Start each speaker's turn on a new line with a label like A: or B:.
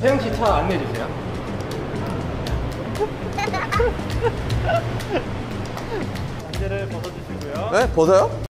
A: 태영 씨 차 안내해 주세요. 안대를 벗어주시고요.
B: 네? 벗어요?